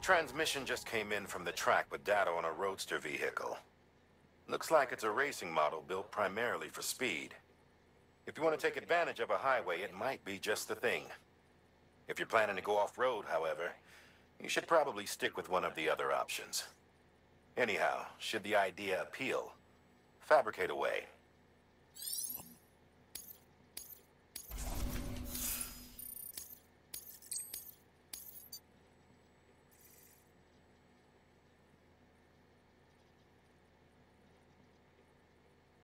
transmission just came in from the track with data on a roadster vehicle. Looks like it's a racing model built primarily for speed. If you want to take advantage of a highway, it might be just the thing. If you're planning to go off-road, however, you should probably stick with one of the other options. Anyhow, should the idea appeal, fabricate away.